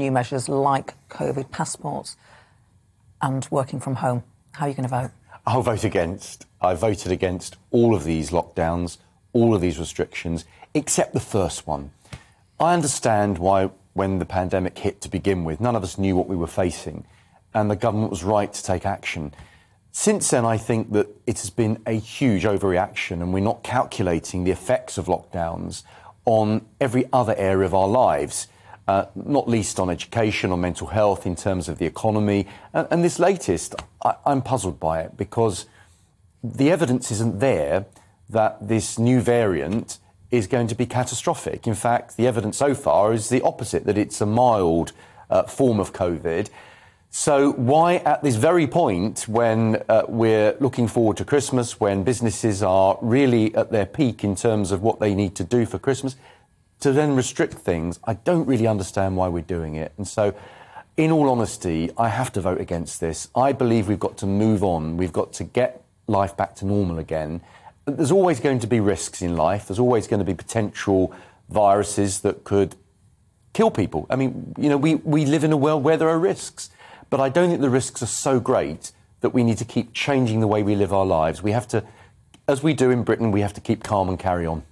new measures like COVID passports and working from home. How are you going to vote? I'll vote against. I voted against all of these lockdowns, all of these restrictions, except the first one. I understand why, when the pandemic hit to begin with, none of us knew what we were facing, and the government was right to take action. Since then, I think that it has been a huge overreaction, and we're not calculating the effects of lockdowns on every other area of our lives. Uh, not least on education, on mental health, in terms of the economy. And, and this latest, I, I'm puzzled by it because the evidence isn't there that this new variant is going to be catastrophic. In fact, the evidence so far is the opposite, that it's a mild uh, form of COVID. So, why at this very point, when uh, we're looking forward to Christmas, when businesses are really at their peak in terms of what they need to do for Christmas, to then restrict things, I don't really understand why we're doing it. And so, in all honesty, I have to vote against this. I believe we've got to move on. We've got to get life back to normal again. There's always going to be risks in life. There's always going to be potential viruses that could kill people. I mean, you know, we, we live in a world where there are risks. But I don't think the risks are so great that we need to keep changing the way we live our lives. We have to, as we do in Britain, we have to keep calm and carry on.